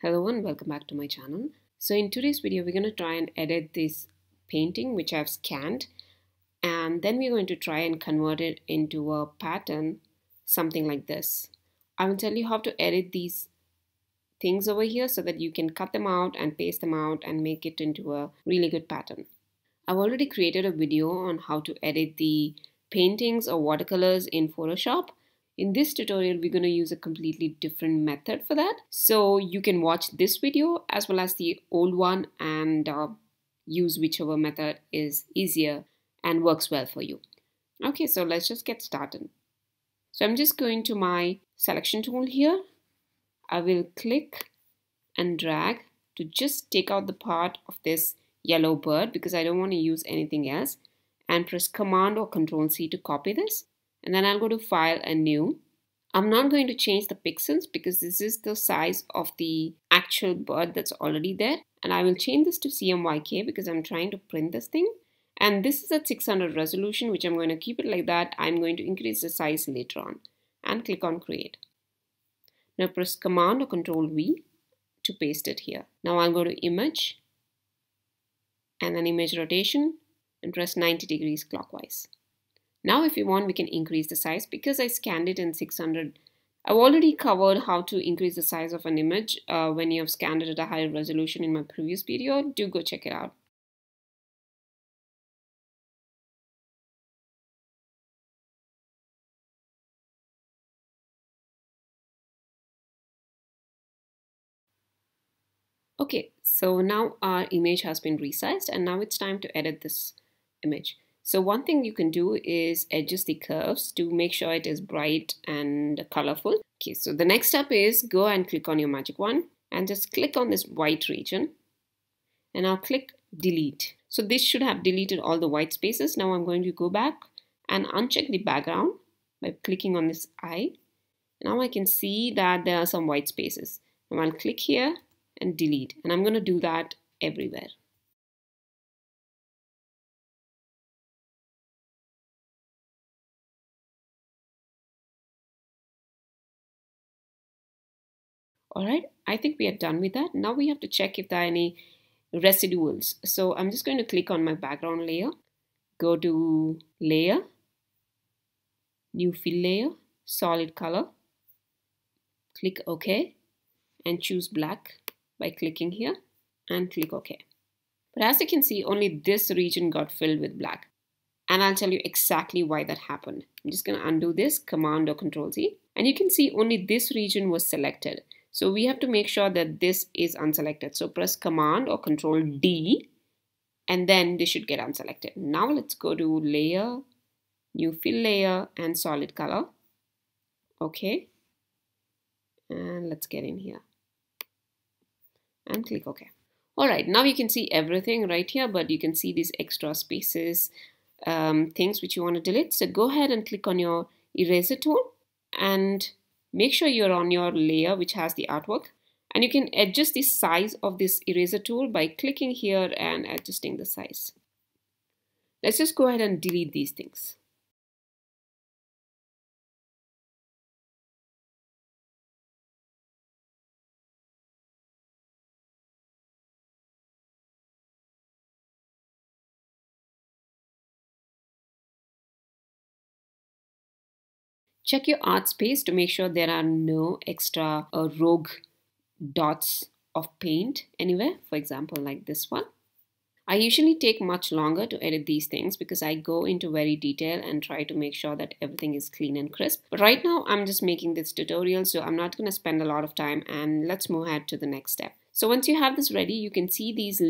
Hello and welcome back to my channel. So in today's video, we're going to try and edit this painting which I've scanned and then we're going to try and convert it into a pattern, something like this. I will tell you how to edit these things over here so that you can cut them out and paste them out and make it into a really good pattern. I've already created a video on how to edit the paintings or watercolors in Photoshop in this tutorial, we're going to use a completely different method for that. So you can watch this video as well as the old one and uh, use whichever method is easier and works well for you. Okay, so let's just get started. So I'm just going to my selection tool here. I will click and drag to just take out the part of this yellow bird because I don't want to use anything else and press command or control C to copy this and then I'll go to file and new. I'm not going to change the pixels because this is the size of the actual bird that's already there and I will change this to CMYK because I'm trying to print this thing and this is at 600 resolution which I'm going to keep it like that. I'm going to increase the size later on and click on create. Now press command or control V to paste it here. Now I'll go to image and then image rotation and press 90 degrees clockwise. Now if you want, we can increase the size because I scanned it in 600. I've already covered how to increase the size of an image uh, when you have scanned it at a higher resolution in my previous video. Do go check it out. Okay, so now our image has been resized and now it's time to edit this image. So one thing you can do is adjust the curves to make sure it is bright and colorful. Okay, so the next step is go and click on your magic wand and just click on this white region and I'll click delete. So this should have deleted all the white spaces. Now I'm going to go back and uncheck the background by clicking on this eye. Now I can see that there are some white spaces. Now I'll click here and delete and I'm going to do that everywhere. All right, I think we are done with that. Now we have to check if there are any residuals. So I'm just going to click on my background layer, go to layer, new fill layer, solid color, click OK and choose black by clicking here and click OK. But as you can see, only this region got filled with black. And I'll tell you exactly why that happened. I'm just going to undo this, Command or Control Z. And you can see only this region was selected. So we have to make sure that this is unselected. So press Command or Control D and then this should get unselected. Now let's go to Layer, New Fill Layer and Solid Color. Okay. And let's get in here and click OK. Alright, now you can see everything right here, but you can see these extra spaces, um, things which you want to delete. So go ahead and click on your eraser tool and Make sure you're on your layer which has the artwork and you can adjust the size of this eraser tool by clicking here and adjusting the size. Let's just go ahead and delete these things. Check your art space to make sure there are no extra uh, rogue dots of paint anywhere, for example, like this one. I usually take much longer to edit these things because I go into very detail and try to make sure that everything is clean and crisp. But right now I'm just making this tutorial so I'm not going to spend a lot of time and let's move ahead to the next step. So once you have this ready you can see these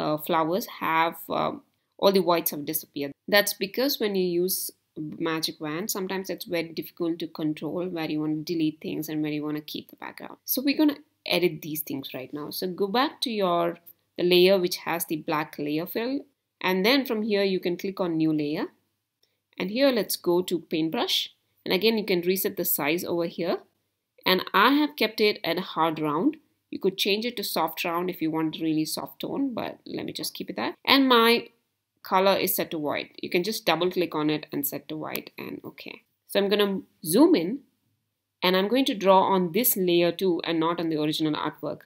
uh, flowers have uh, all the whites have disappeared. That's because when you use magic wand sometimes it's very difficult to control where you want to delete things and where you want to keep the background. So we're going to edit these things right now. So go back to your the layer which has the black layer fill and then from here you can click on new layer. And here let's go to paintbrush. And again you can reset the size over here. And I have kept it at a hard round. You could change it to soft round if you want really soft tone but let me just keep it that. And my color is set to white. You can just double click on it and set to white and okay. So I'm going to zoom in and I'm going to draw on this layer too and not on the original artwork.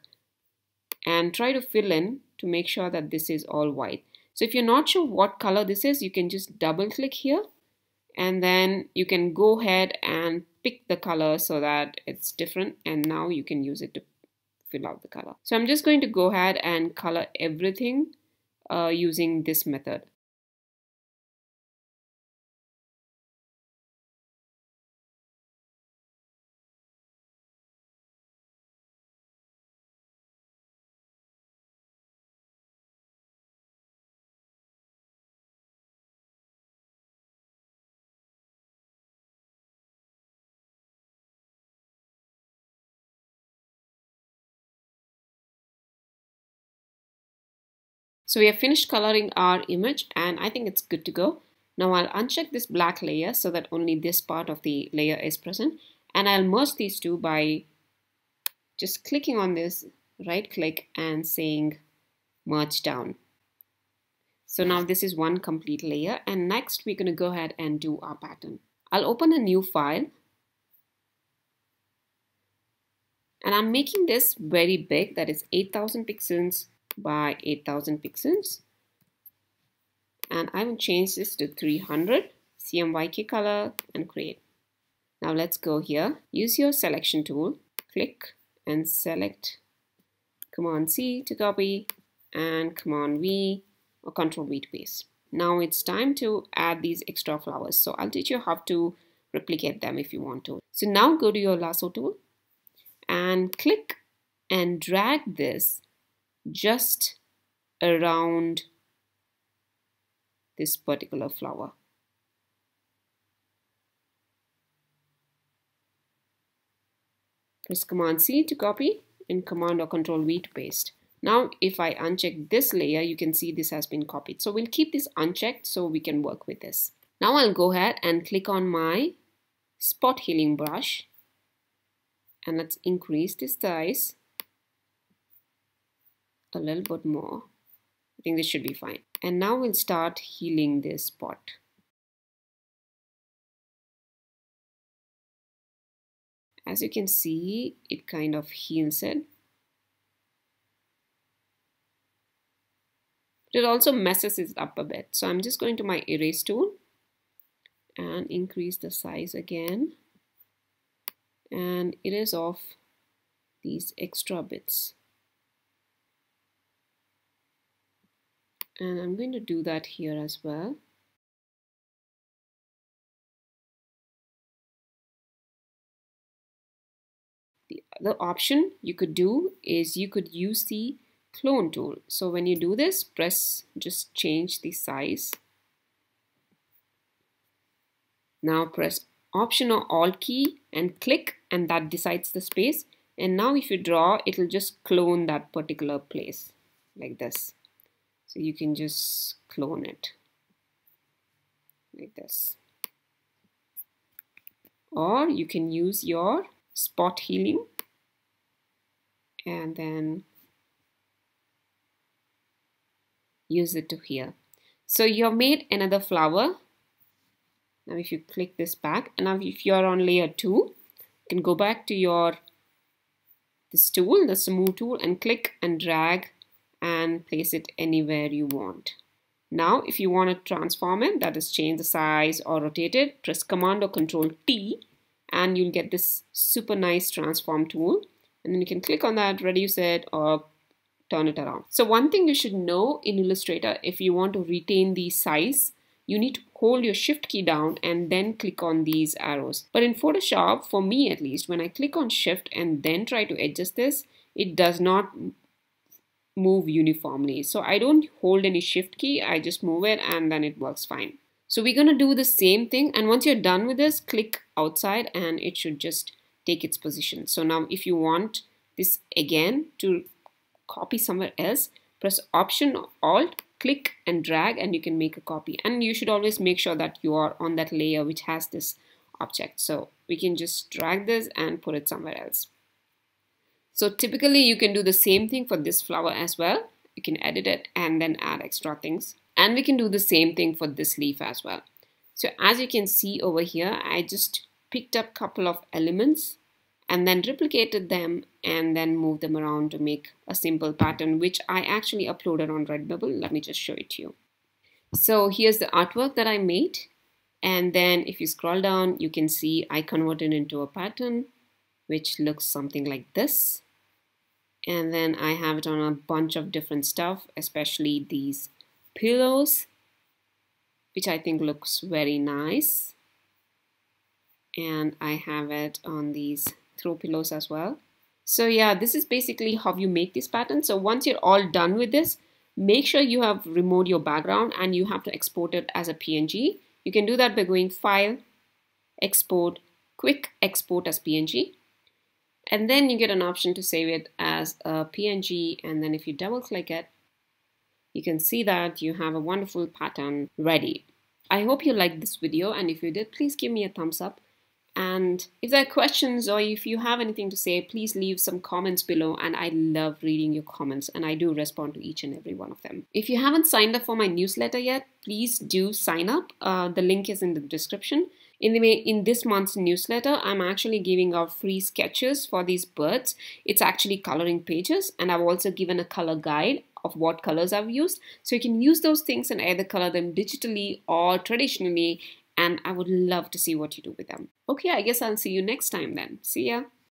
and try to fill in to make sure that this is all white. So if you're not sure what color this is, you can just double click here and then you can go ahead and pick the color so that it's different and now you can use it to fill out the color. So I'm just going to go ahead and color everything Uh, using this method. So we have finished coloring our image and I think it's good to go. Now I'll uncheck this black layer so that only this part of the layer is present and I'll merge these two by just clicking on this right click and saying merge down. So now this is one complete layer and next we're going to go ahead and do our pattern. I'll open a new file and I'm making this very big that is 8000 pixels by 8000 pixels and I will change this to 300 CMYK color and create. Now let's go here. Use your selection tool, click and select Command C to copy and Command V or Control V to paste. Now it's time to add these extra flowers. So I'll teach you how to replicate them if you want to. So now go to your lasso tool and click and drag this just around this particular flower. Press Command C to copy and Command or Control V to paste. Now if I uncheck this layer, you can see this has been copied. So we'll keep this unchecked so we can work with this. Now I'll go ahead and click on my spot healing brush and let's increase the size a little bit more. I think this should be fine. And now we'll start healing this spot. As you can see, it kind of heals it. But It also messes it up a bit. So I'm just going to my erase tool and increase the size again and it is off these extra bits. And I'm going to do that here as well. The other option you could do is you could use the clone tool. So when you do this, press, just change the size. Now press Option or Alt key and click and that decides the space. And now if you draw, it'll just clone that particular place like this. So you can just clone it like this. Or you can use your spot healing and then use it to heal So you have made another flower. Now if you click this back and now if you're on layer 2, you can go back to your this tool, the smooth tool and click and drag and place it anywhere you want. Now, if you want to transform it, that is change the size or rotate it, press Command or Control T and you'll get this super nice transform tool. And then you can click on that, reduce it or turn it around. So one thing you should know in Illustrator, if you want to retain the size, you need to hold your shift key down and then click on these arrows. But in Photoshop, for me at least, when I click on shift and then try to adjust this, it does not move uniformly. So I don't hold any shift key, I just move it and then it works fine. So we're going to do the same thing and once you're done with this, click outside and it should just take its position. So now if you want this again to copy somewhere else, press Option Alt, click and drag and you can make a copy. And you should always make sure that you are on that layer which has this object. So we can just drag this and put it somewhere else. So typically you can do the same thing for this flower as well. You can edit it and then add extra things. And we can do the same thing for this leaf as well. So as you can see over here, I just picked up a couple of elements and then replicated them and then moved them around to make a simple pattern which I actually uploaded on Redbubble. Let me just show it to you. So here's the artwork that I made and then if you scroll down you can see I converted into a pattern which looks something like this and then I have it on a bunch of different stuff especially these pillows which I think looks very nice and I have it on these throw pillows as well. So yeah, this is basically how you make this pattern. So once you're all done with this, make sure you have removed your background and you have to export it as a PNG. You can do that by going File, Export, Quick Export as PNG. And then you get an option to save it as a PNG. And then if you double click it, you can see that you have a wonderful pattern ready. I hope you liked this video and if you did, please give me a thumbs up. And if there are questions or if you have anything to say, please leave some comments below. And I love reading your comments and I do respond to each and every one of them. If you haven't signed up for my newsletter yet, please do sign up. Uh, the link is in the description. In, the, in this month's newsletter, I'm actually giving out free sketches for these birds. It's actually coloring pages and I've also given a color guide of what colors I've used. So you can use those things and either color them digitally or traditionally and I would love to see what you do with them. Okay, I guess I'll see you next time then. See ya.